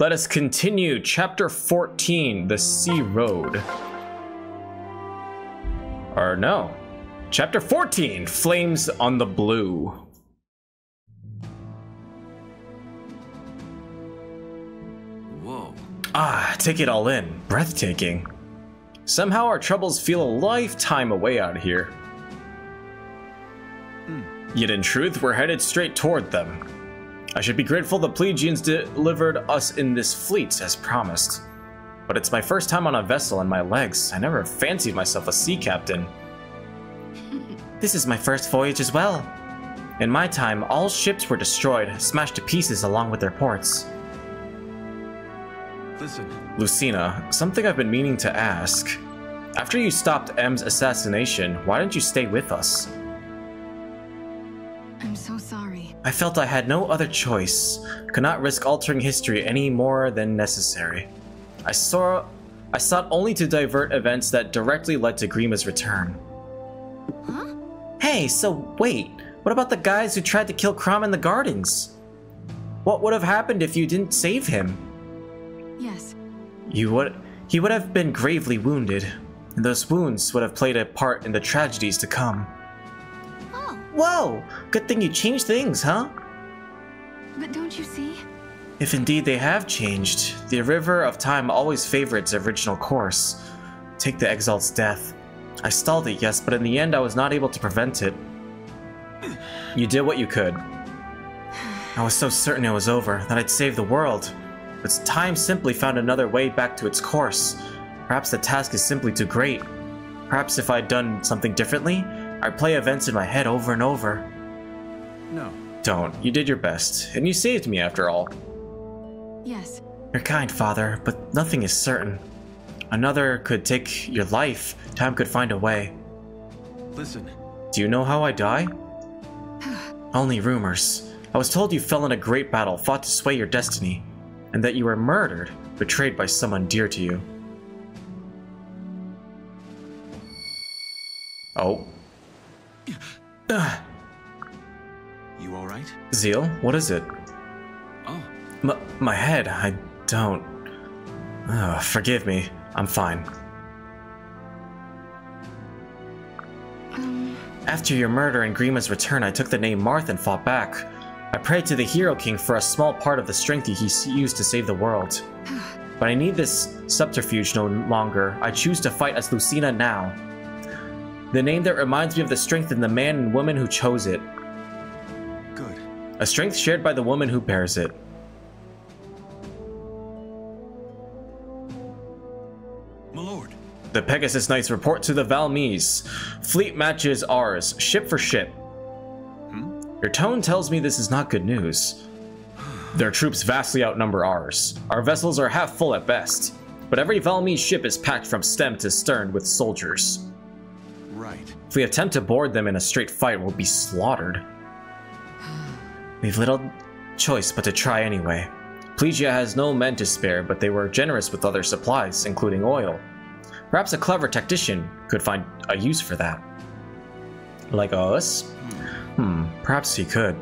let us continue. Chapter 14, The Sea Road. Or no. Chapter 14, Flames on the Blue. Whoa. Ah, take it all in. Breathtaking. Somehow our troubles feel a lifetime away out here. Yet in truth, we're headed straight toward them. I should be grateful the Plegians delivered us in this fleet, as promised. But it's my first time on a vessel and my legs. I never fancied myself a sea captain. this is my first voyage as well. In my time, all ships were destroyed, smashed to pieces along with their ports. Listen, Lucina, something I've been meaning to ask. After you stopped Emm's assassination, why didn't you stay with us? I'm so sorry. I felt I had no other choice, could not risk altering history any more than necessary. I saw I sought only to divert events that directly led to Grima's return. Huh? Hey, so wait, what about the guys who tried to kill Chrom in the gardens? What would have happened if you didn't save him? Yes. You would he would have been gravely wounded, and those wounds would have played a part in the tragedies to come. Whoa! Good thing you changed things, huh? but don't you see? If indeed they have changed, the river of time always favors its original course. Take the Exalt's death. I stalled it, yes, but in the end I was not able to prevent it. You did what you could. I was so certain it was over, that I'd save the world. But time simply found another way back to its course. Perhaps the task is simply too great. Perhaps if I'd done something differently, I'd play events in my head over and over. no. Don't. You did your best, and you saved me after all. Yes. You're kind, Father, but nothing is certain. Another could take your life. Time could find a way. Listen, Do you know how I die? Only rumors. I was told you fell in a great battle, fought to sway your destiny, and that you were murdered, betrayed by someone dear to you. Oh. Ugh. you alright? Zeal, what is it? Oh, M- my head, I don't. Ugh, forgive me. I'm fine. Um, After your murder and Grima's return, I took the name Marth and fought back. I prayed to the Hero King for a small part of the strength he used to save the world. But I need this subterfuge no longer. I choose to fight as Lucina now. The name that reminds me of the strength in the man and woman who chose it. good. A strength shared by the woman who bears it. My lord. The Pegasus Knights report to the Valmese. Fleet matches ours, ship for ship. Hmm? Your tone tells me this is not good news. Their troops vastly outnumber ours. Our vessels are half full at best, but every Valmese ship is packed from stem to stern with soldiers. Right. If we attempt to board them in a straight fight, we'll be slaughtered. We've little choice but to try anyway. Plegia has no men to spare, but they were generous with other supplies, including oil. Perhaps a clever tactician could find a use for that. Like us? Hmm, perhaps he could.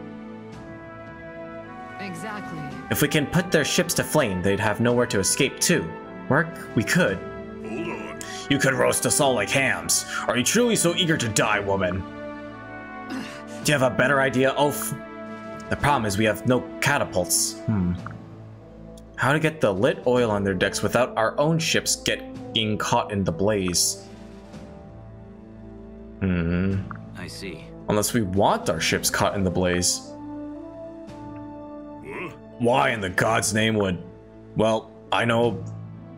exactly. If we can put their ships to flame, they'd have nowhere to escape to. Work, we could. You could roast us all like hams. Are you truly so eager to die, woman? Do you have a better idea, Oaf? The problem is we have no catapults. Hmm. How to get the lit oil on their decks without our own ships getting caught in the blaze? Hmm. I see. Unless we want our ships caught in the blaze. Why in the god's name would. Well, I know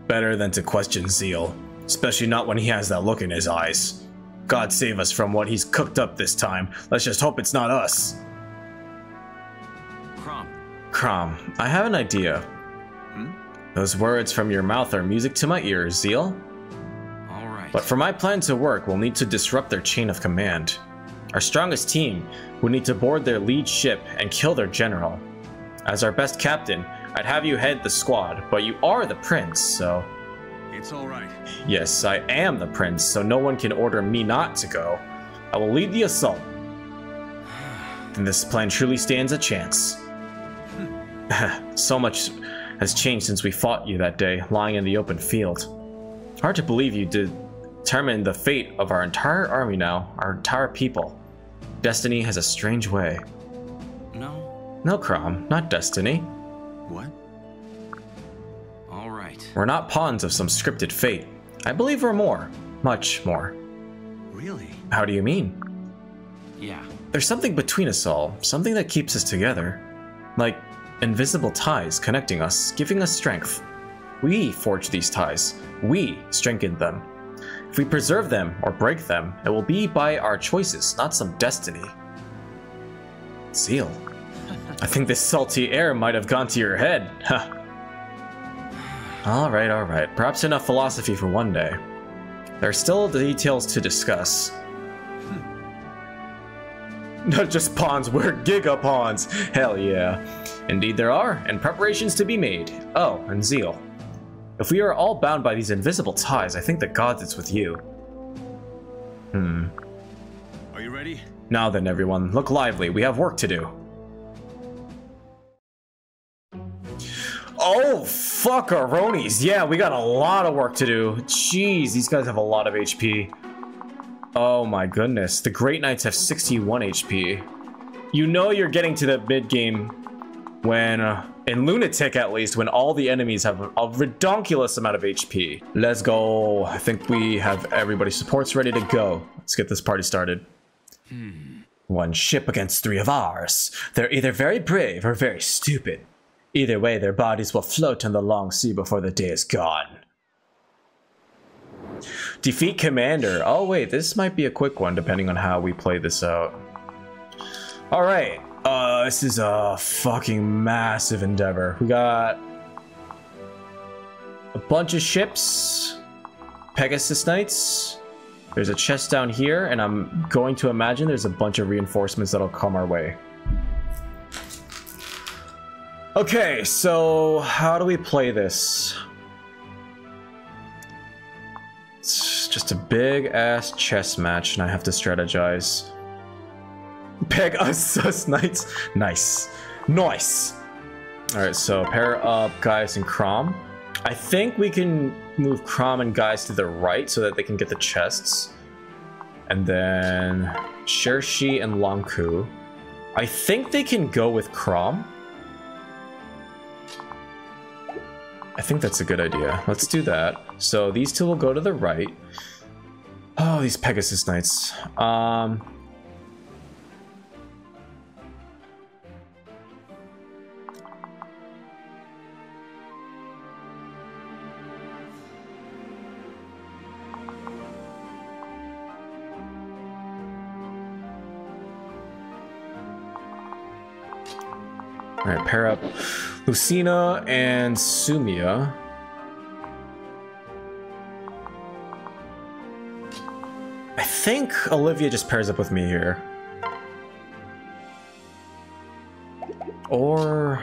better than to question Zeal, especially not when he has that look in his eyes. God save us from what he's cooked up this time. Let's just hope it's not us. Chrom. Chrom, I have an idea. Hmm? Those words from your mouth are music to my ears, Zeal. Alright. But for my plan to work, we'll need to disrupt their chain of command. Our strongest team would need to board their lead ship and kill their general. As our best captain, I'd have you head the squad, but you are the prince, so. It's alright. Yes, I am the prince, so no one can order me not to go. I will lead the assault. Then this plan truly stands a chance. so much has changed since we fought you that day, lying in the open field. Hard to believe you determined the fate of our entire army now, our entire people. Destiny has a strange way. No? No, Chrom, not destiny. What? Right. We're not pawns of some scripted fate. I believe we're more. Much more. Really? How do you mean? Yeah. There's something between us all, something that keeps us together. Like invisible ties connecting us, giving us strength. We forge these ties. We strengthen them. If we preserve them or break them, it will be by our choices, not some destiny. Zeal. I think this salty air might have gone to your head. Alright, alright. Perhaps enough philosophy for one day. There are still the details to discuss. Not just pawns, we're giga pawns. Hell yeah. Indeed there are, and preparations to be made. Oh, and Zeal. If we are all bound by these invisible ties, I think the gods it's with you. Hmm. Are you ready? Now then, everyone, look lively. We have work to do. Oh, fuckaroonies. Yeah, we got a lot of work to do. Jeez, these guys have a lot of HP. Oh my goodness. The Great Knights have 61 HP. You know you're getting to the mid-game when, uh, in Lunatic at least, when all the enemies have a redonkulous amount of HP. Let's go. I think we have everybody's supports ready to go. Let's get this party started. One ship against three of ours. They're either very brave or very stupid. Either way, their bodies will float on the long sea before the day is gone. Defeat Commander. Oh wait, this might be a quick one depending on how we play this out. Alright, uh, this is a fucking massive endeavor. We got a bunch of ships, Pegasus Knights. There's a chest down here, and I'm going to imagine there's a bunch of reinforcements that'll come our way. Okay, so how do we play this? It's just a big ass chess match, and I have to strategize. Peg us, us knights. Nice. Nice. Alright, so pair up Gaius and Chrom. I think we can move Chrom and Gaius to the right so that they can get the chests. And then Cherche and Lon'qu. I think they can go with Chrom. I think that's a good idea. Let's do that. So these two will go to the right. Oh, these Pegasus Knights. Um... Alright, pair up Lucina and Sumia. I think Olivia just pairs up with me here. Or...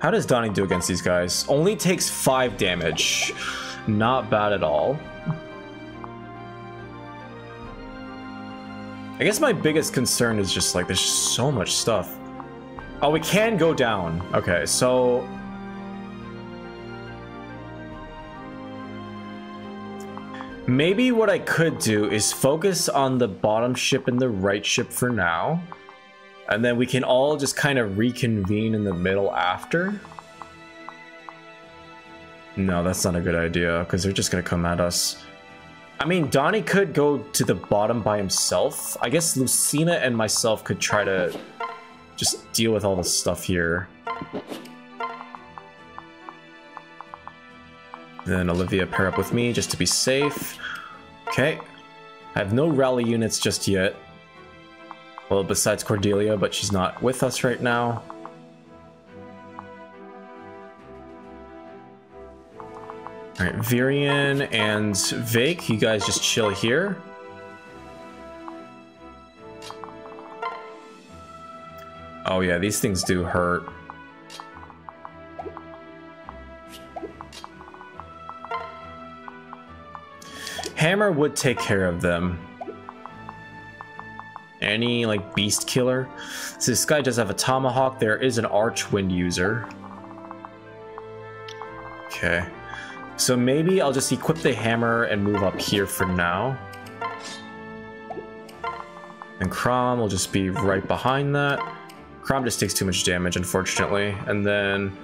How does Donnie do against these guys? Only takes 5 damage. Not bad at all. I guess my biggest concern is just like there's so much stuff. Oh, we can go down. Okay, so Maybe what I could do is focus on the bottom ship and the right ship for now. And then we can all just kind of reconvene in the middle after. No, that's not a good idea, because they're just going to come at us. I mean, Donnie could go to the bottom by himself. I guess Lucina and myself could try to just deal with all the stuff here. Then Olivia pair up with me just to be safe. Okay. I have no rally units just yet. Well, besides Cordelia, but she's not with us right now. Alright, Virion and Vaike, you guys just chill here. Oh yeah, these things do hurt. Hammer would take care of them. Any like beast killer? So this guy does have a tomahawk. There is an Arcwind user. Okay. So maybe I'll just equip the hammer and move up here for now. And Chrom will just be right behind that. Chrom just takes too much damage, unfortunately. And then...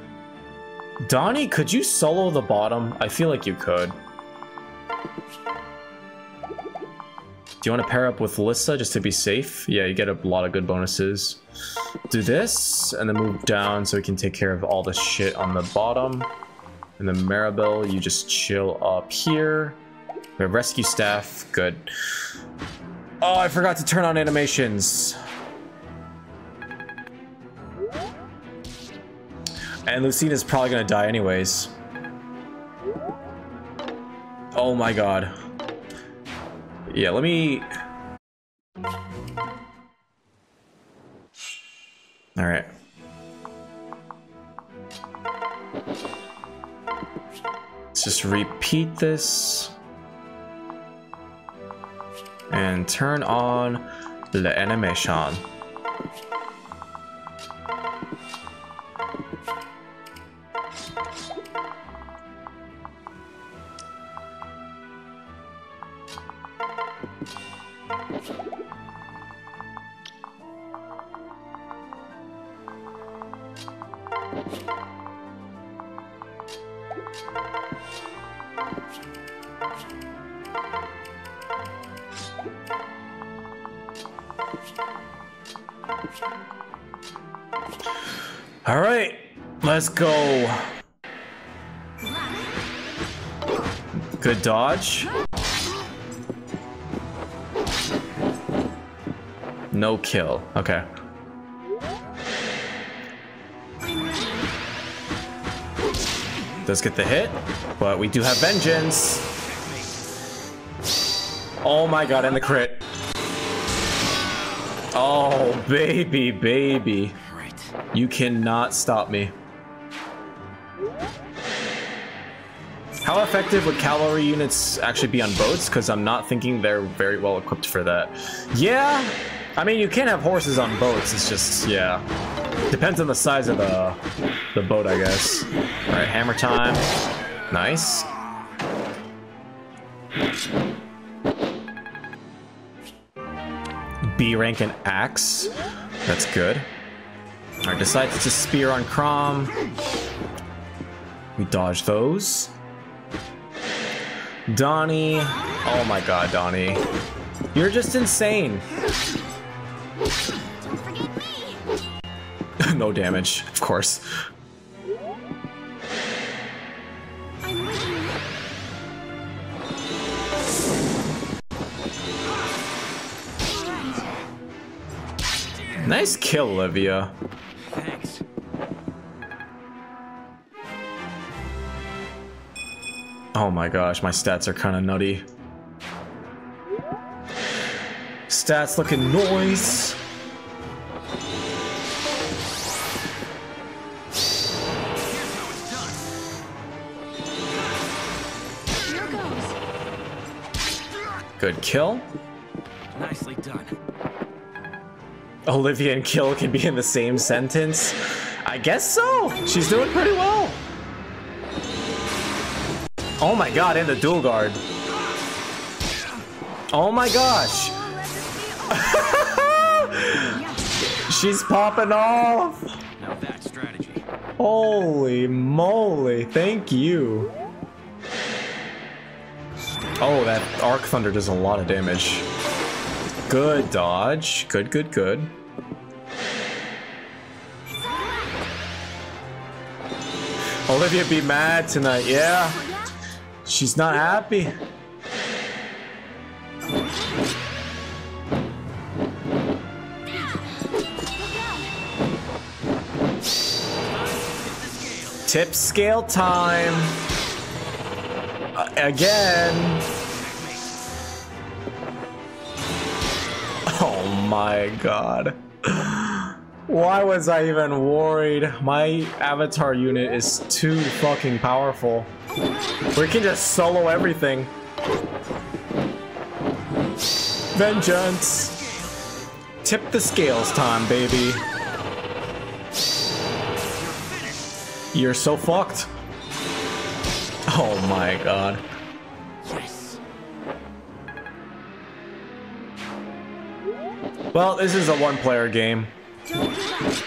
Donnie, could you solo the bottom? I feel like you could. Do you want to pair up with Lissa just to be safe? Yeah, you get a lot of good bonuses. Do this, and then move down so we can take care of all the shit on the bottom. And then Maribelle, you just chill up here. We have rescue staff, good. Oh, I forgot to turn on animations. And Lucina's probably gonna die anyways. Oh my god. Yeah, let me... just repeat this. And turn on the animation. Kill. Okay. Does get the hit, but we do have vengeance. Oh my god, and the crit. Oh, baby, baby. You cannot stop me. How effective would cavalry units actually be on boats? Because I'm not thinking they're very well equipped for that. Yeah, I mean, you can have horses on boats. It's just, yeah. Depends on the size of the, the boat, I guess. All right, hammer time. Nice. B rank and axe. That's good. Alright, decides to spear on Chrom. We dodge those. Donnie. Oh my god, Donnie. You're just insane. Don't forget me. no damage, of course. I'm with you. All right. Nice kill, Olivia. Thanks. Oh my gosh, my stats are kind of nutty. Stats looking nice. Good kill. Nicely done. Olivia and kill can be in the same sentence. I guess so. She's doing pretty well. Oh my god, and the dual guard. Oh my gosh. She's popping off. Now that's strategy. Holy moly, thank you. Oh, that Arc Thunder does a lot of damage. Good dodge. Good, good, good. Olivia be mad tonight, yeah. She's not happy. Tip scale time. Uh, again. Oh my god. Why was I even worried? My avatar unit is too fucking powerful. We can just solo everything. Vengeance. tip the scales time, baby. You're so fucked. Oh my god. Yes. Well, this is a one-player game. Don't give up.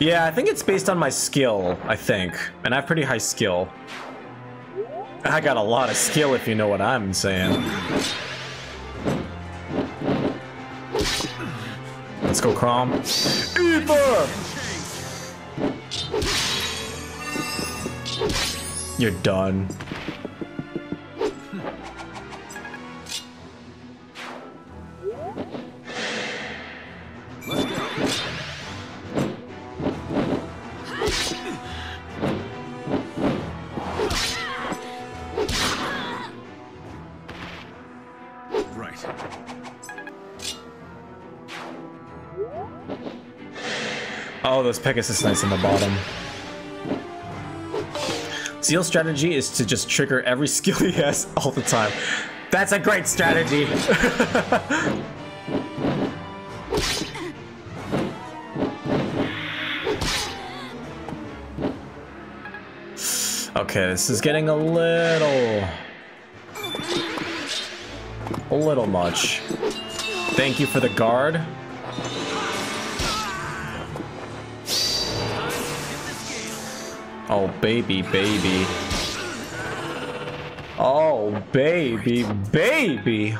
Yeah, I think it's based on my skill, I think. And I have pretty high skill. I got a lot of skill if you know what I'm saying. Let's go, Chrom. Aether! You're done. Pegasus Knights on the bottom. Zeal's strategy is to just trigger every skill he has all the time. That's a great strategy. okay, this is getting a little... A little much. Thank you for the guard. Oh, baby, baby. Oh, baby, baby.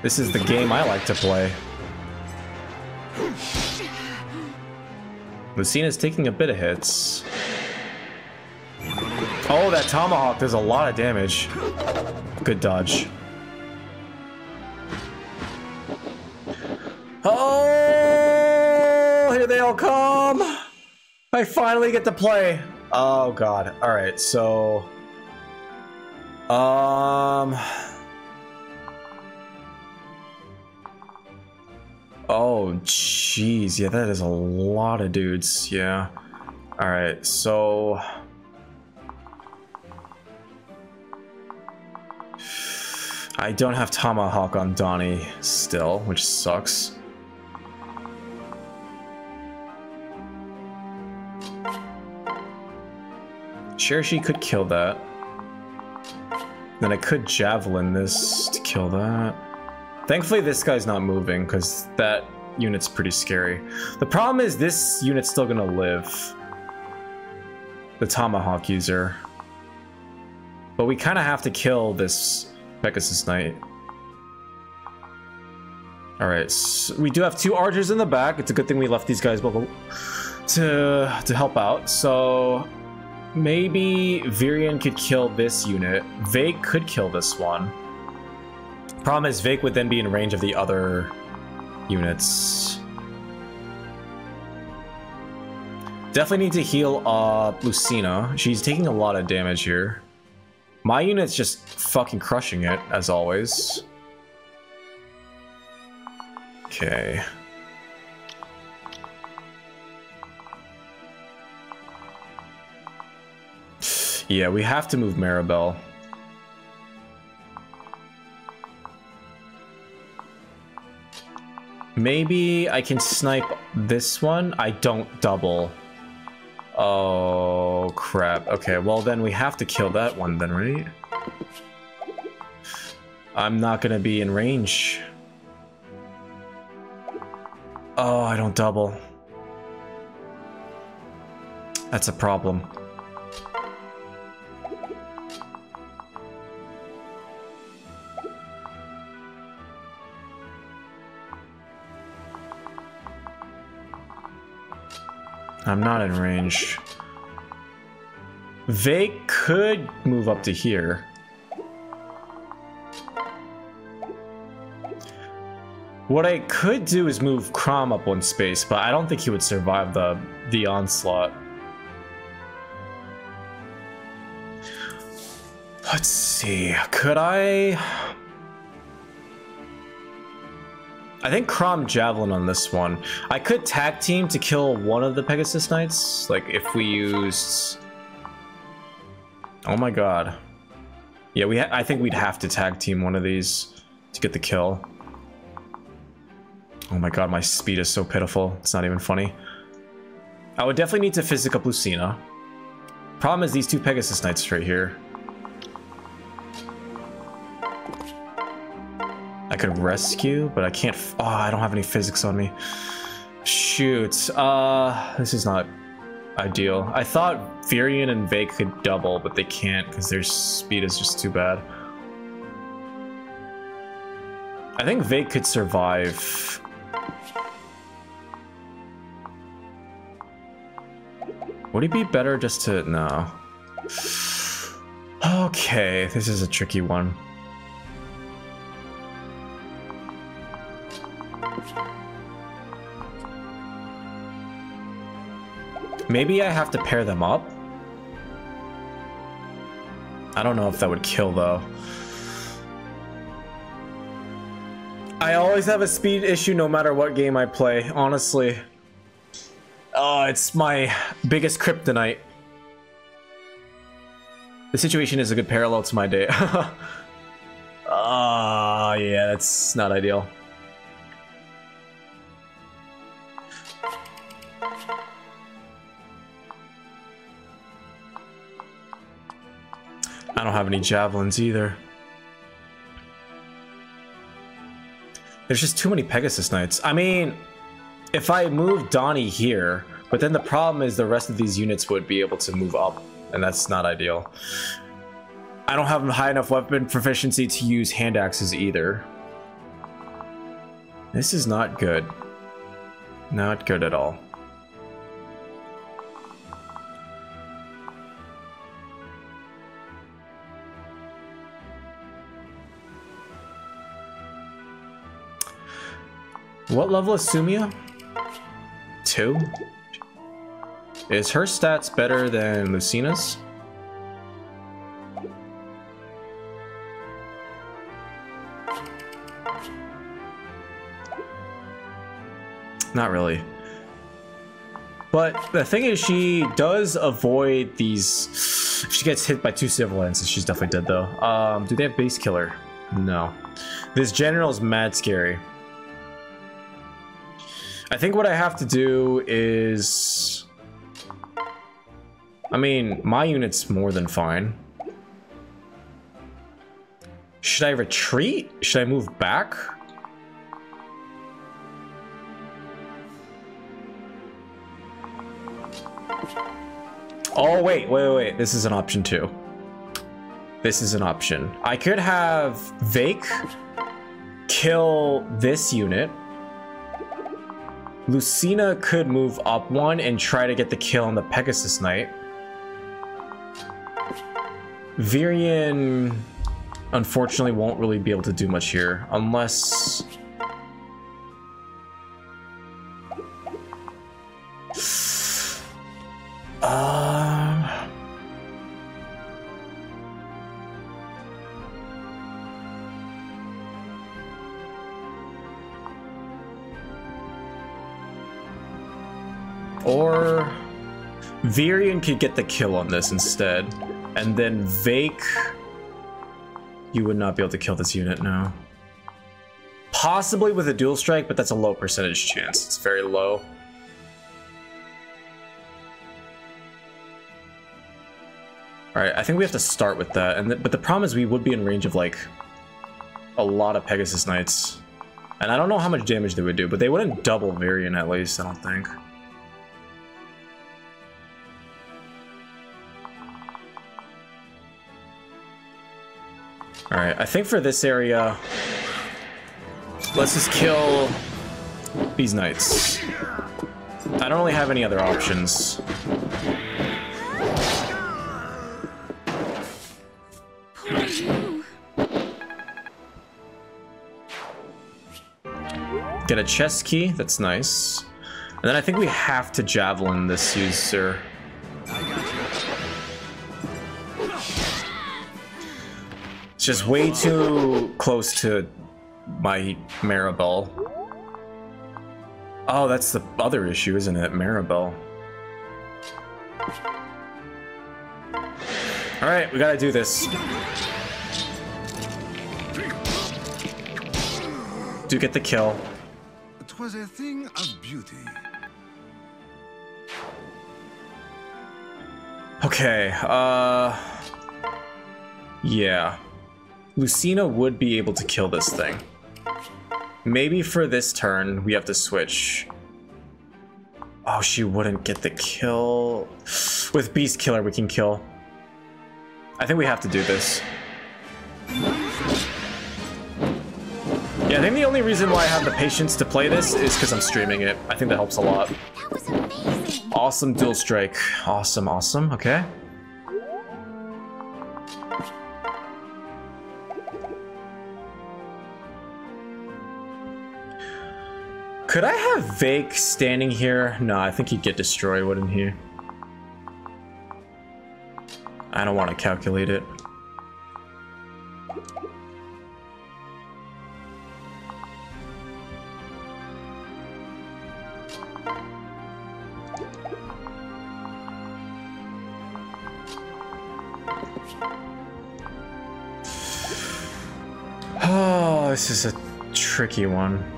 This is the game I like to play. Lucina's taking a bit of hits. Oh, that tomahawk does a lot of damage. Good dodge. I finally get to play. Oh god. All right. So um Oh jeez. Yeah, that is a lot of dudes. Yeah. All right. So I don't have Tomahawk on Donnie still, which sucks. Sure, she could kill that. Then I could Javelin this to kill that. Thankfully, this guy's not moving, because that unit's pretty scary. The problem is this unit's still gonna live. The Tomahawk user. But we kind of have to kill this Pegasus Knight. Alright, so we do have two archers in the back. It's a good thing we left these guys to, to help out. So maybe Virion could kill this unit. Vaike could kill this one. Problem is Vaike would then be in range of the other units. Definitely need to heal up Lucina. She's taking a lot of damage here. My unit's just fucking crushing it, as always. Okay. Yeah, we have to move Maribelle. Maybe I can snipe this one? I don't double. Oh, crap. Okay, well then we have to kill that one then, right? I'm not gonna be in range. Oh, I don't double. That's a problem. I'm not in range. They could move up to here. What I could do is move Chrom up one space, but I don't think he would survive the the onslaught. Let's see. Could I? I think Chrom Javelin on this one. I could tag team to kill one of the Pegasus Knights. Like if we used... Oh my god. Yeah, we. I think we'd have to tag team one of these to get the kill. Oh my god, my speed is so pitiful. It's not even funny. I would definitely need to physic up Lucina. Problem is these two Pegasus Knights right here. Could rescue, but I can't. oh, I don't have any physics on me. Shoot. Uh, this is not ideal. I thought Virion and Vaike could double, but they can't because their speed is just too bad. I think Vaike could survive. Would it be better just to... No. Okay, this is a tricky one. Maybe I have to pair them up? I don't know if that would kill, though. I always have a speed issue no matter what game I play, honestly. Oh, it's my biggest kryptonite. The situation is a good parallel to my day. Ah, uh, yeah, that's not ideal. Have any javelins either. There's just too many Pegasus Knights. I mean, if I move Donnie here, but then the problem is the rest of these units would be able to move up, and that's not ideal. I don't have high enough weapon proficiency to use hand axes either. This is not good. Not good at all. What level is Sumia? Two? Is her stats better than Lucina's? Not really. But the thing is, she does avoid these... She gets hit by two Silver Lances, she's definitely dead, though. Um, do they have Beast Killer? No. This General is mad scary. I think what I have to do is... I mean, my unit's more than fine. Should I retreat? Should I move back? Oh, wait, wait, wait. This is an option too. This is an option. I could have Vaike kill this unit. Lucina could move up one and try to get the kill on the Pegasus Knight. Virion, unfortunately, won't really be able to do much here, unless... Virion could get the kill on this instead. And then Vaike... You would not be able to kill this unit now. Possibly with a dual strike, but that's a low percentage chance. It's very low. Alright, I think we have to start with that. And th but the problem is we would be in range of like a lot of Pegasus Knights. And I don't know how much damage they would do, but they wouldn't double Virion at least, I don't think. Alright, I think for this area, let's just kill these knights. I don't really have any other options. Get a chest key, that's nice. And then I think we have to javelin this user. Just way too close to my Maribelle. Oh, that's the other issue, isn't it? Maribelle. Alright, we gotta do this. Do get the kill. It was a thing of beauty. Okay, uh... Yeah. Lucina would be able to kill this thing. Maybe for this turn, we have to switch. Oh, she wouldn't get the kill. With Beast Killer, we can kill. I think we have to do this. Yeah, I think the only reason why I have the patience to play this is because I'm streaming it. I think that helps a lot. That was amazing. Awesome dual strike. Awesome, awesome. Okay. Could I have Vaike standing here? No, I think he'd get destroyed, wouldn't he? I don't want to calculate it. Oh, this is a tricky one.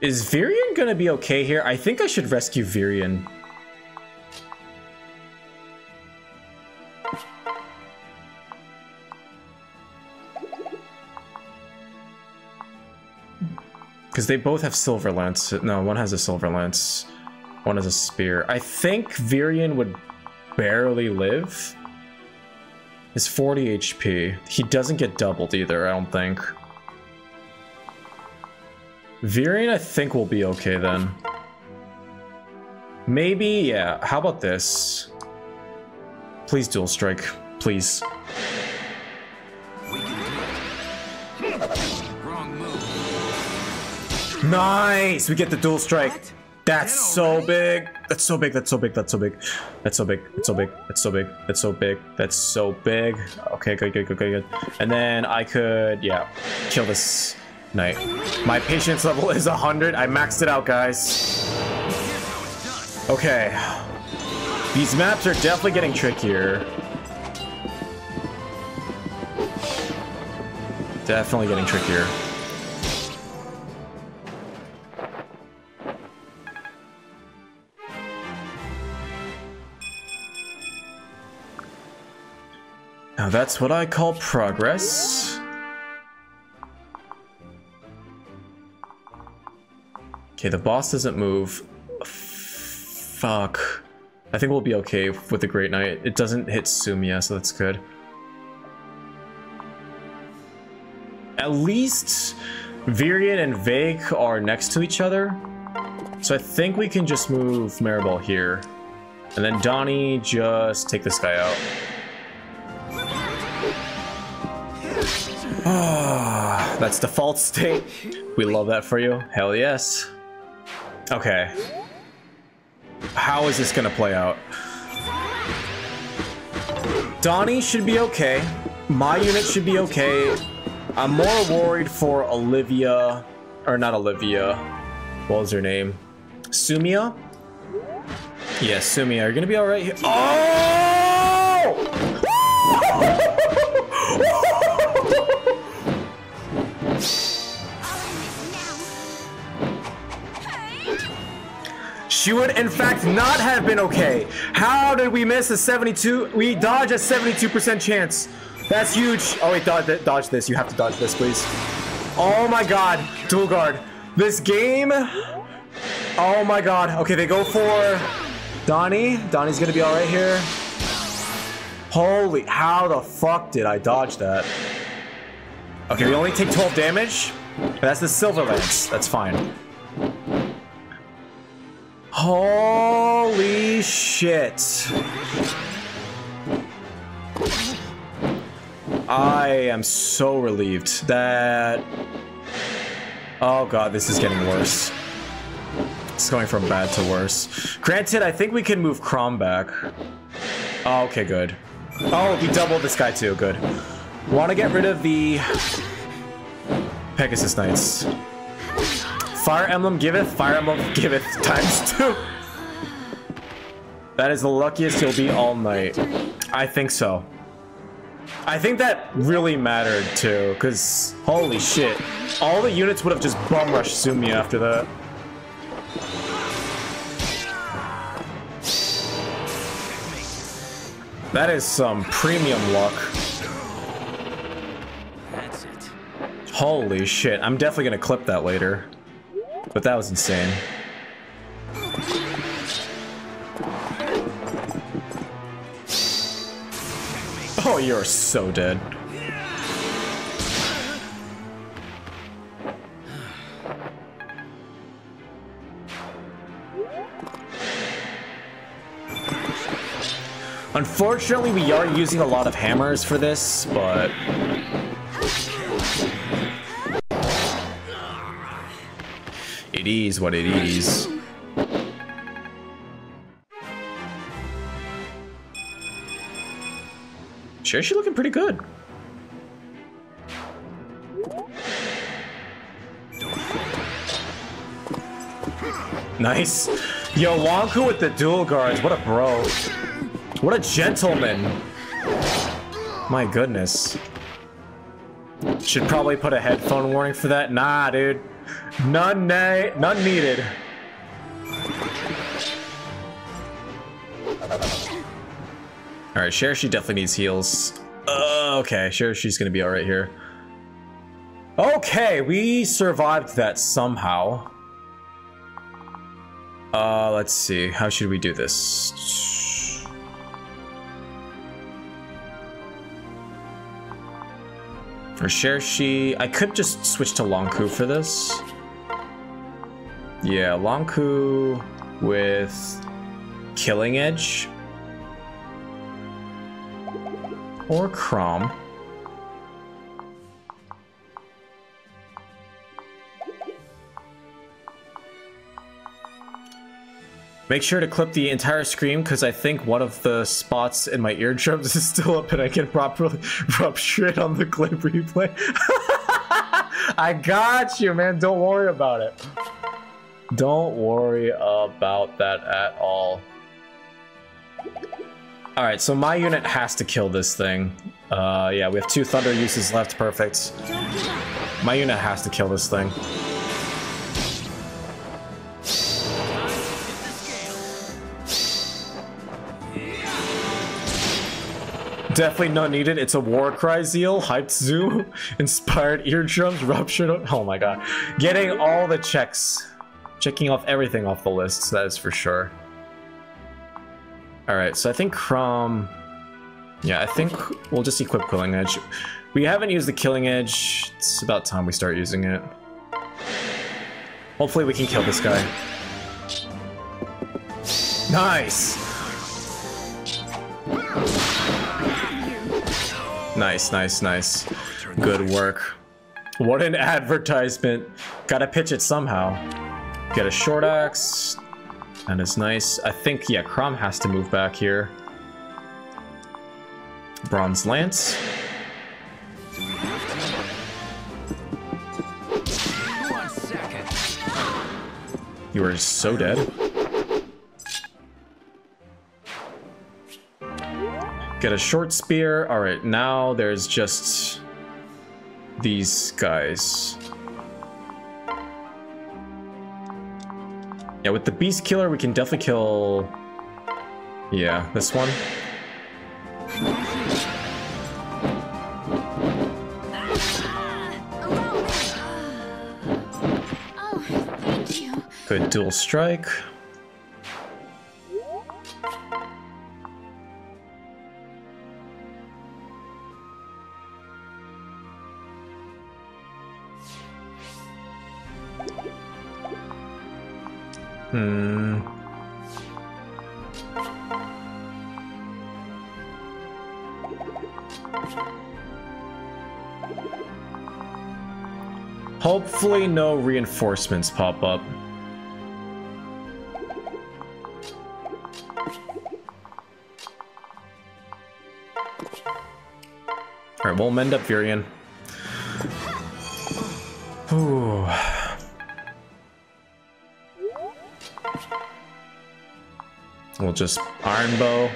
Is Virion gonna be okay here? I think I should rescue Virion. Because they both have silver lance. No, one has a silver lance. One has a spear. I think Virion would barely live. Is 40 HP. He doesn't get doubled either, I don't think. Virion, I think, will be okay then. Maybe, yeah. How about this? Please dual strike. Please. We can do it. Wrong move. Nice! We get the dual strike. What? That's so big. That's so big. That's so big. That's so big. That's so big. That's so big. That's so big. That's so big. That's so big. Okay, good, good, good, good, good. And then I could, yeah, kill this knight. My patience level is 100. I maxed it out, guys. Okay. These maps are definitely getting trickier. Definitely getting trickier. Now that's what I call progress. Okay, the boss doesn't move. Fuck. I think we'll be okay with the Great Knight. It doesn't hit Sumia, so that's good. At least Virion and Vaike are next to each other. So I think we can just move Maribelle here. And then Donnie, just take this guy out. Ah, that's default state. We love that for you. Hell yes. Okay. How is this gonna play out? Donnie should be okay. My unit should be okay. I'm more worried for Olivia, or not Olivia. What was her name? Sumia? Yeah, Sumia. Are you gonna be alright here? Oh! She would, in fact, not have been okay. How did we miss a 72? We dodge a 72% chance. That's huge. Oh, wait, dodge, dodge this. You have to dodge this, please. Oh my god. Dual guard. This game. Oh my god. Okay, they go for Donnie. Donnie's gonna be alright here. Holy, how the fuck did I dodge that? Okay, we only take 12 damage. That's the Silver Lance. That's fine. Holy shit. I am so relieved that... Oh god, this is getting worse. It's going from bad to worse. Granted, I think we can move Chrom back. Oh, okay, good. Oh, we doubled this guy too. Good. Want to get rid of the Pegasus Knights. Fire Emblem giveth, Fire Emblem giveth times two. That is the luckiest you'll be all night. I think so. I think that really mattered too, because holy shit. All the units would have just bum rushed Sumi after that. That is some premium luck. Holy shit, I'm definitely gonna clip that later. But that was insane. Oh, you're so dead. Unfortunately, we are using a lot of hammers for this, but it is what it is. Cherche looking pretty good. Nice. Yo, Lon'qu with the dual guards. What a bro. What a gentleman. My goodness. Should probably put a headphone warning for that. Nah, dude. None, none needed. Alright, Cherche definitely needs heals. Uh, okay, Cherche's gonna be alright here. Okay, we survived that somehow. Uh, let's see. How should we do this? For Cherche, I could just switch to Lon'qu for this. Yeah, Lon'qu with Killing Edge. Or Chrom. Make sure to clip the entire screen because I think one of the spots in my eardrums is still up and I can properly rupture it on the clip replay. I got you, man. Don't worry about it. Don't worry about that at all. Alright, so my unit has to kill this thing. Uh, yeah, we have two thunder uses left. Perfect. My unit has to kill this thing. Definitely not needed. It's a war cry zeal, hyped zoom, inspired eardrums, ruptured. Oh my god. Getting all the checks. Checking off everything off the list, that is for sure. Alright, so I think Chrom. Yeah, I think we'll just equip Killing Edge. We haven't used the Killing Edge. It's about time we start using it. Hopefully we can kill this guy. Nice! Nice, nice, nice. Good work. What an advertisement. Gotta pitch it somehow. Get a short axe. That is nice. I think, yeah, Chrom has to move back here. Bronze Lance. You are so dead. Get a short spear. Alright, now there's just these guys. Yeah, with the beast killer, we can definitely kill. Yeah, this one. Oh. Good dual strike. Hmm. Hopefully no reinforcements pop up. Alright, We'll mend up Virion. Ooh. We'll just Iron Bow.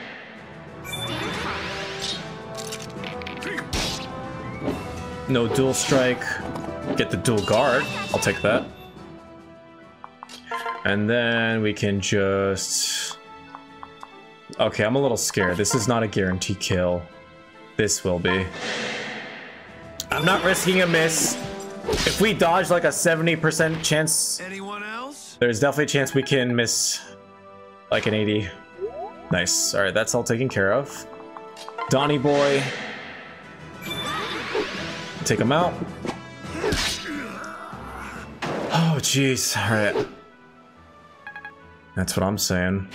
No dual strike. Get the dual guard. I'll take that. And then we can just... Okay, I'm a little scared. This is not a guaranteed kill. This will be. I'm not risking a miss. If we dodge like a 70% chance, Anyone else? there's definitely a chance we can miss like an 80. Nice. Alright, that's all taken care of. Donny boy. Take him out. Oh, jeez. Alright. That's what I'm saying.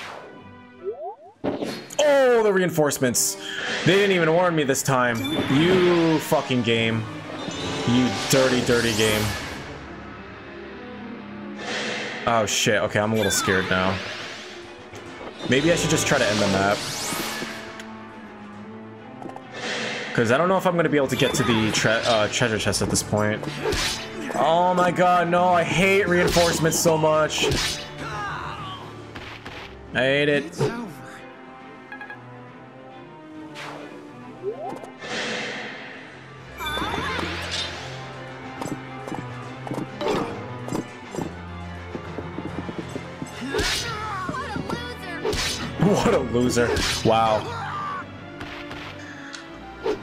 Oh, the reinforcements. They didn't even warn me this time. You fucking game. You dirty, dirty game. Oh shit, okay, I'm a little scared now. Maybe I should just try to end the map. Because I don't know if I'm going to be able to get to the tre uh, treasure chest at this point. Oh my god, no, I hate reinforcements so much. I hate it. What a loser. Wow.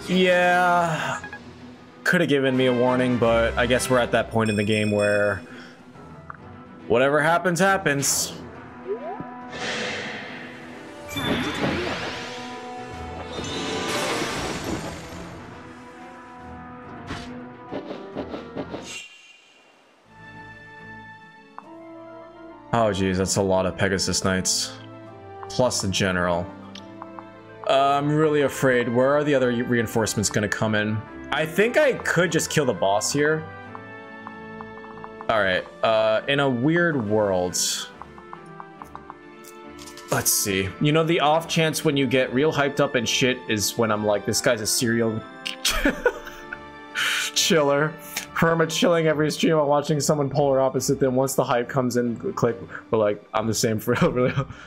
Yeah. Could have given me a warning, but I guess we're at that point in the game where whatever happens, happens. Oh geez, that's a lot of Pegasus Knights. Plus the General. Uh, I'm really afraid. Where are the other reinforcements gonna come in? I think I could just kill the boss here. Alright, uh, in a weird world. Let's see. You know, the off chance when you get real hyped up and shit is when I'm like, this guy's a serial chiller. Perma chilling every stream while watching someone polar opposite. Then once the hype comes in, click. We're like, I'm the same for real.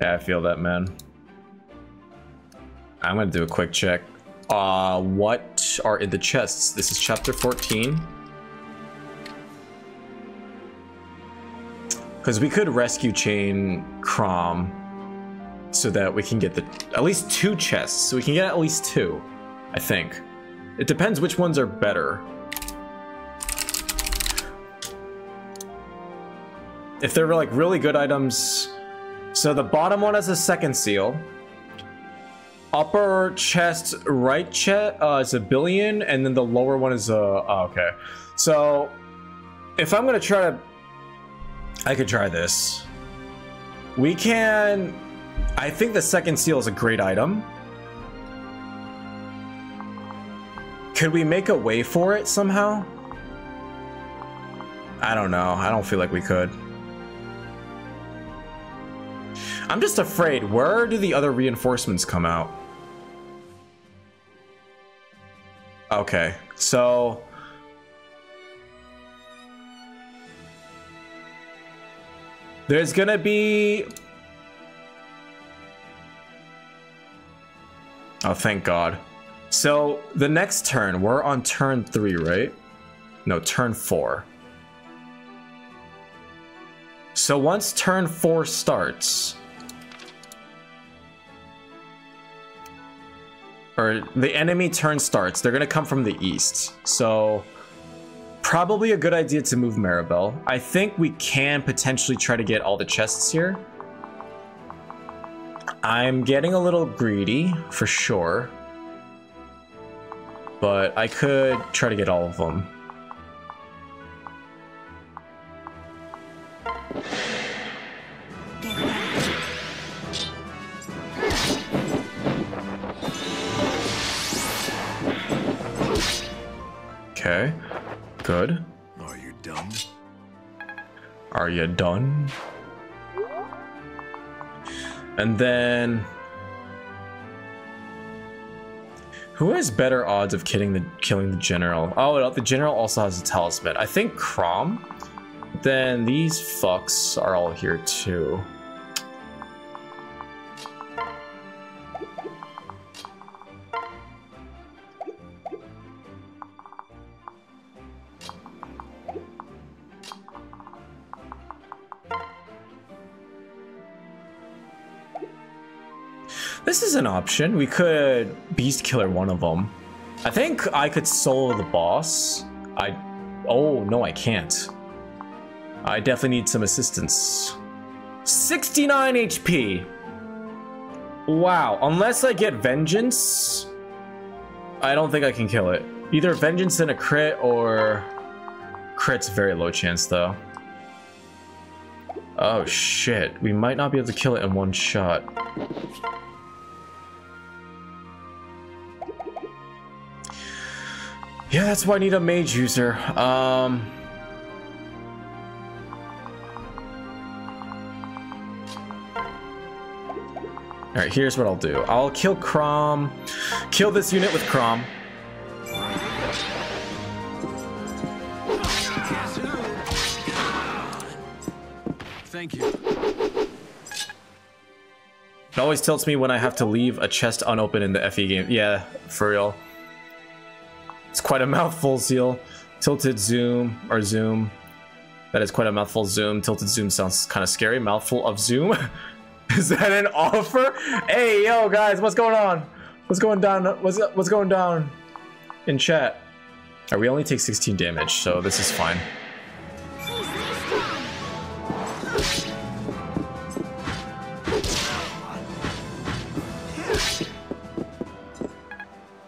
Yeah, I feel that, man. I'm gonna do a quick check. Uh, what are in the chests? This is chapter 14. Because we could rescue Chain Chrom so that we can get the at least two chests. So we can get at least two, I think. It depends which ones are better. If they're like really good items, so the bottom one has a second seal. Upper chest, right chest uh, is a billion, and then the lower one is a. Oh, okay. So if I'm gonna try to, I could try this. We can. I think the second seal is a great item. Could we make a way for it somehow? I don't know. I don't feel like we could. I'm just afraid. Where do the other reinforcements come out? Okay, so... There's gonna be... Oh, thank God. So, the next turn, we're on turn three, right? No, turn four. So once turn four starts, or the enemy turn starts, they're gonna come from the east. So probably a good idea to move Maribelle. I think we can potentially try to get all the chests here. I'm getting a little greedy for sure. But I could try to get all of them. Okay, good. Are you done? Are you done? And then... Who has better odds of killing the killing the general? Oh, the general also has a talisman. I think Chrom. Then these fucks are all here too. This is an option. We could beast killer one of them. I think I could solo the boss. I... Oh, no, I can't. I definitely need some assistance. 69 HP! Wow, unless I get Vengeance, I don't think I can kill it. Either Vengeance and a crit or... Crit's very low chance, though. Oh, shit. We might not be able to kill it in one shot. Yeah, that's why I need a mage user. Um... Alright, here's what I'll do. I'll kill Chrom. Kill this unit with Chrom. Thank you. It always tilts me when I have to leave a chest unopened in the FE game. Yeah, for real. It's quite a mouthful, Seal. Tilted zoom, or zoom. That is quite a mouthful zoom. Tilted zoom sounds kind of scary. Mouthful of zoom. is that an offer? Hey, yo, guys, what's going on? What's going down? What's what's going down in chat? Alright, we only take 16 damage, so this is fine.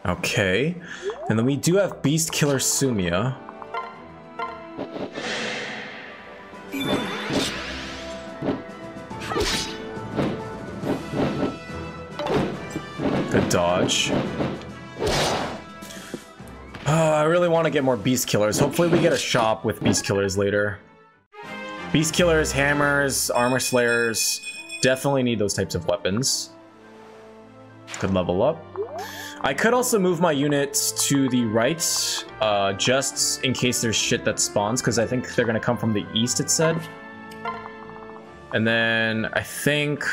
Okay. And then we do have Beast Killer Sumia. Good dodge. Oh, I really want to get more Beast Killers. Hopefully we get a shop with Beast Killers later. Beast Killers, Hammers, Armor Slayers. Definitely need those types of weapons. Could level up. I could also move my units to the right, uh, just in case there's shit that spawns, because I think they're going to come from the east, it said. And then I think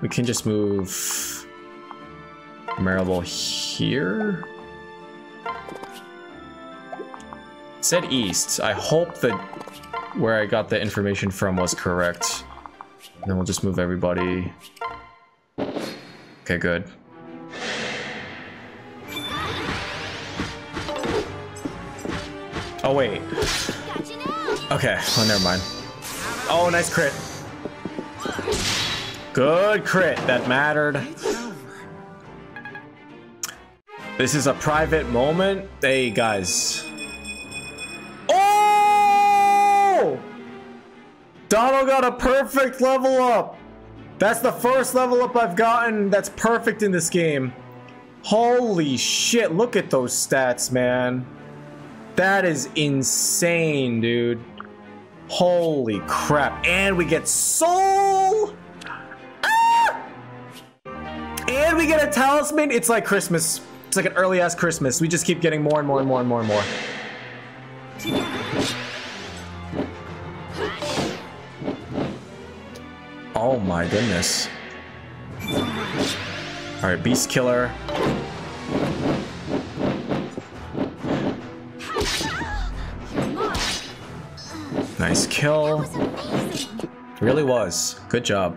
we can just move Maribelle here. It said east. I hope that where I got the information from was correct. And then we'll just move everybody. Okay, good. Oh, wait. Okay, well, never mind. Oh, nice crit. Good crit, that mattered. This is a private moment. Hey, guys. Oh! Donnel got a perfect level up. That's the first level up I've gotten that's perfect in this game. Holy shit, look at those stats, man. That is insane, dude. Holy crap. And we get soul! Ah! And we get a talisman. It's like Christmas. It's like an early ass Christmas. We just keep getting more and more and more and more and more. Oh my goodness. Alright, Beast Killer. Nice kill. Amazing. Really was. Good job.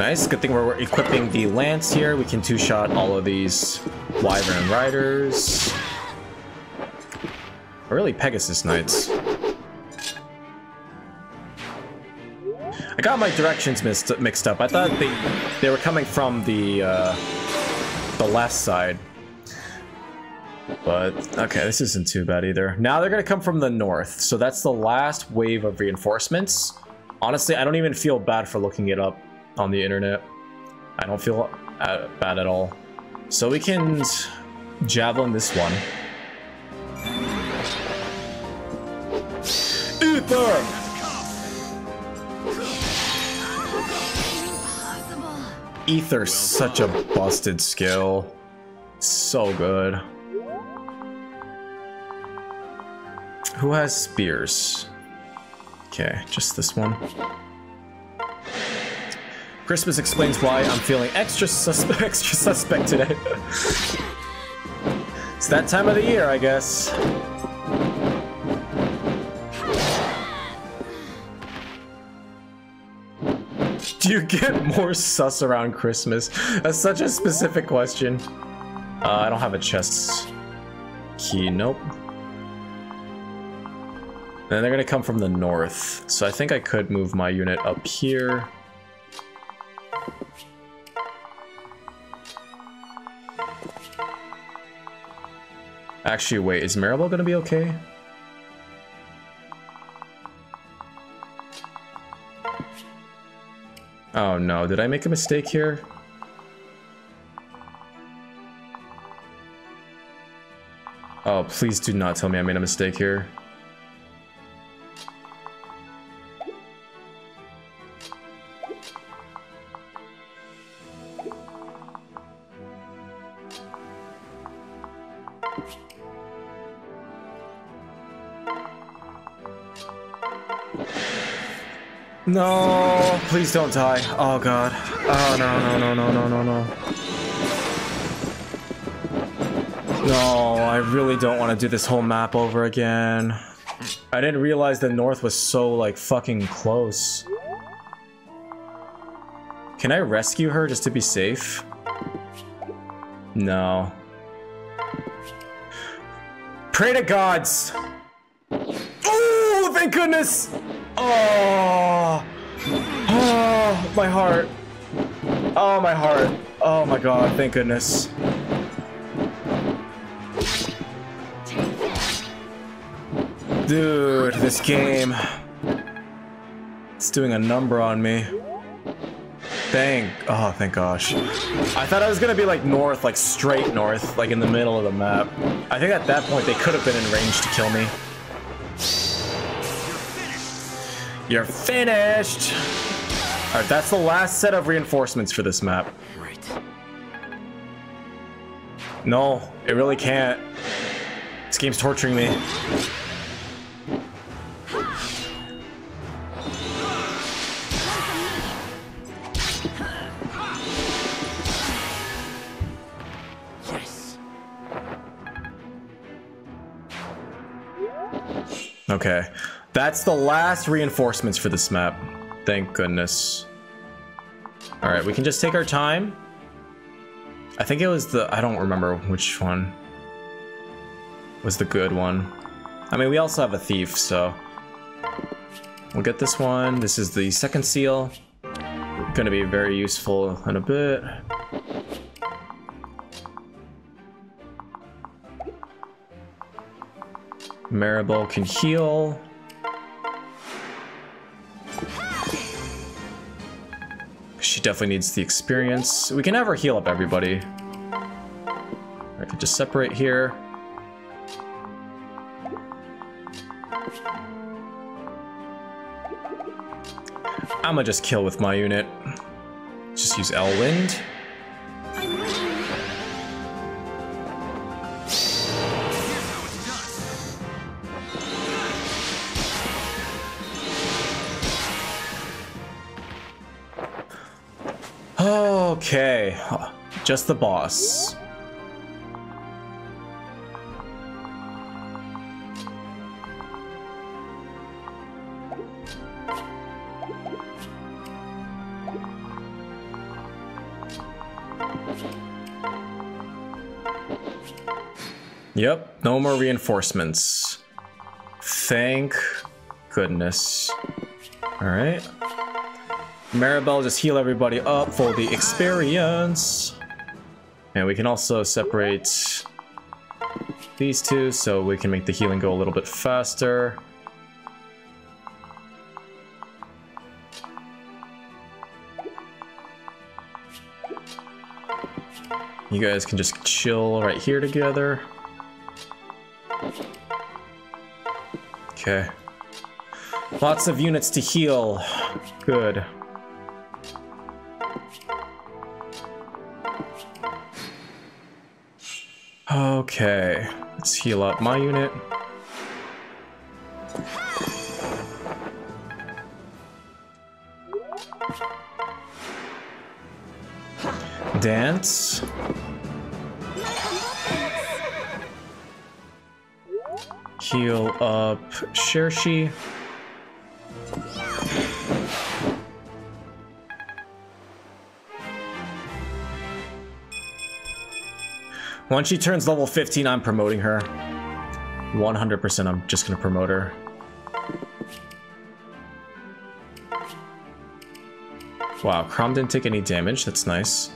Nice. Good thing we're equipping the lance here. We can two-shot all of these wyvern riders. Really Pegasus Knights. I got my directions mixed, mixed up. I thought they they were coming from the uh, the left side. But, okay, this isn't too bad either. Now they're gonna come from the north, so that's the last wave of reinforcements. Honestly, I don't even feel bad for looking it up on the internet. I don't feel uh, bad at all. So we can javelin this one. Aether! Aether's such a busted skill. So good. Who has spears? Okay, just this one. Christmas explains why I'm feeling extra suspe extra suspect today. it's that time of the year, I guess. Do you get more sus around Christmas? That's such a specific question. Uh, I don't have a chest key. Nope. And they're gonna come from the north. So I think I could move my unit up here. Actually, wait, is Maribelle gonna be okay? Oh no, did I make a mistake here? Oh, please do not tell me I made a mistake here. No, please don't die. Oh god. Oh no, no, no, no, no, no, no. No, I really don't want to do this whole map over again. I didn't realize the north was so, like, fucking close. Can I rescue her just to be safe? No. Pray to gods! Oh, thank goodness! Oh, my heart. Oh, my heart. Oh my god, thank goodness. Dude, this game. It's doing a number on me. Thank, oh, thank gosh. I thought I was gonna be like north, like straight north, like in the middle of the map. I think at that point they could have been in range to kill me. You're finished! Alright, that's the last set of reinforcements for this map. Right. No, it really can't. This game's torturing me. Yes. Okay. That's the last reinforcements for this map. Thank goodness. Alright, we can just take our time. I think it was the... I don't remember which one was the good one. I mean, we also have a thief, so... We'll get this one. This is the second seal. Gonna be very useful in a bit. Maribelle can heal. She definitely needs the experience. We can have her heal up everybody. I could just separate here. I'ma just kill with my unit. Just use Elwind. I'm Okay, just the boss. Yep, no more reinforcements. Thank goodness. Alright. Maribelle, just heal everybody up for the experience. And we can also separate these two so we can make the healing go a little bit faster. You guys can just chill right here together. Okay. Lots of units to heal. Good. Okay, let's heal up my unit. Dance. Heal up Cherche. Once she turns level 15, I'm promoting her. 100% I'm just gonna promote her. Wow, Chrom didn't take any damage, that's nice.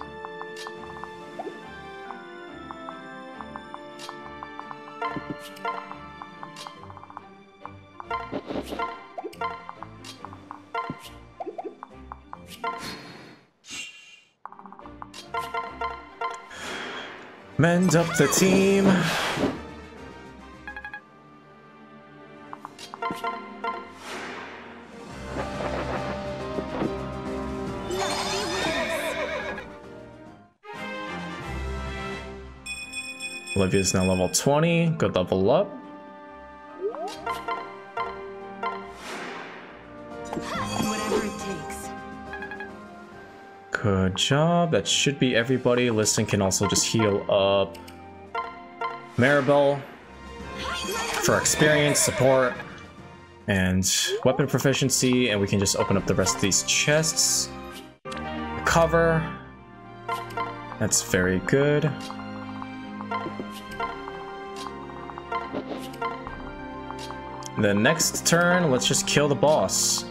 Up the team. Olivia's now level 20. Good level up. Job. That should be everybody. Listen can also just heal up Maribelle for experience, support, and weapon proficiency. And we can just open up the rest of these chests. Cover. That's very good. The next turn, let's just kill the boss.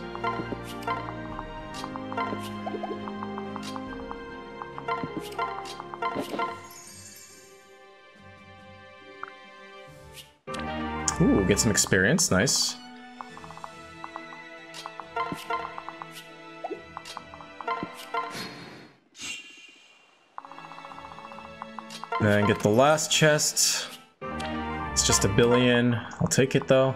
Get some experience, nice. Then get the last chest. It's just a billion. I'll take it though.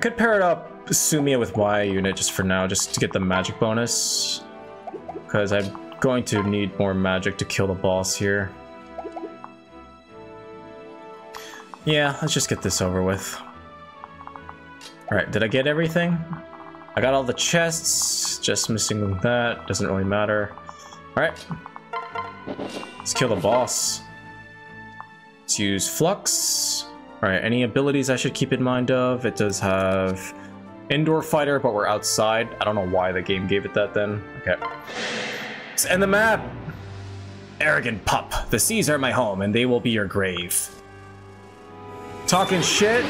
Could pair it up Sumia with Y unit just for now, just to get the magic bonus. Because I'm going to need more magic to kill the boss here. Yeah, let's just get this over with. Alright, did I get everything? I got all the chests, just missing that, doesn't really matter. Alright. Let's kill the boss. Let's use Flux. Alright, any abilities I should keep in mind of? It does have Indoor Fighter, but we're outside. I don't know why the game gave it that then. Okay. End the map! Arrogant pup, the seas are my home and they will be your grave. Talking shit?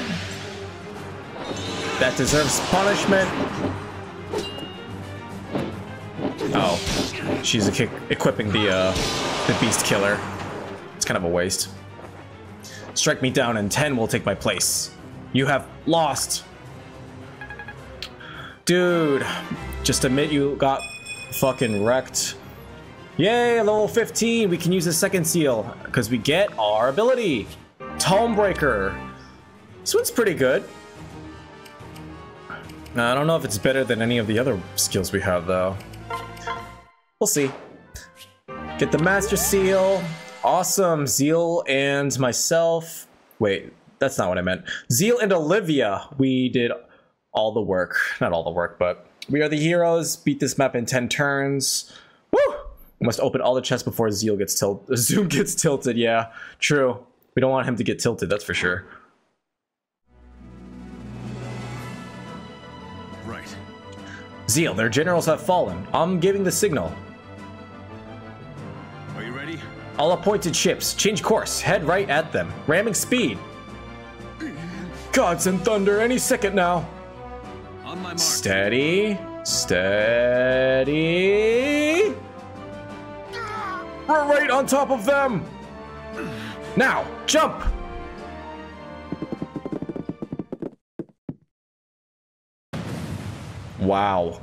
That deserves punishment. Oh, she's equipping the uh, the beast killer. It's kind of a waste. Strike me down and 10 will take my place. You have lost. Dude, just admit you got fucking wrecked. Yay, level 15. We can use the second seal because we get our ability. Tomebreaker. This one's pretty good. Now, I don't know if it's better than any of the other skills we have though. We'll see. Get the Master Seal. Awesome. Zeal and myself. Wait, that's not what I meant. Zeal and Olivia. We did all the work. Not all the work, but we are the heroes. Beat this map in 10 turns. Woo! We must open all the chests before Zeal gets tilted. Zoom gets tilted, yeah. True. We don't want him to get tilted, that's for sure. Right. Zeal, their generals have fallen. I'm giving the signal. Are you ready? All appointed ships, change course, head right at them. Ramming speed. Gods and thunder, any second now. On my mark. Steady, steady. We're right on top of them. Now, jump. Wow.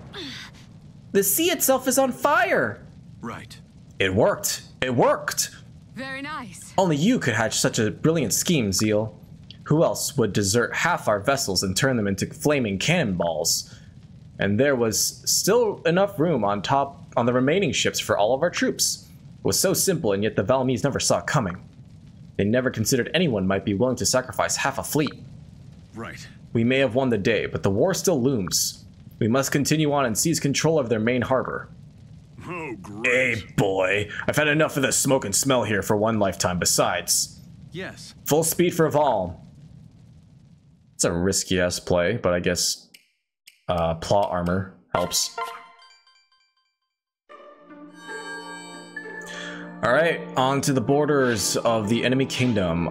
The sea itself is on fire. Right. It worked. It worked. Very nice. Only you could hatch such a brilliant scheme, Zeal. Who else would desert half our vessels and turn them into flaming cannonballs? And there was still enough room on top on the remaining ships for all of our troops. It was so simple, and yet the Valmese never saw it coming. They never considered anyone might be willing to sacrifice half a fleet. Right. We may have won the day, but the war still looms. We must continue on and seize control of their main harbor. Oh, great. Hey, boy, I've had enough of the smoke and smell here for one lifetime. Besides, Yes. full speed for Valm. It's a risky ass play, but I guess uh, plot armor helps. All right, on to the borders of the enemy kingdom.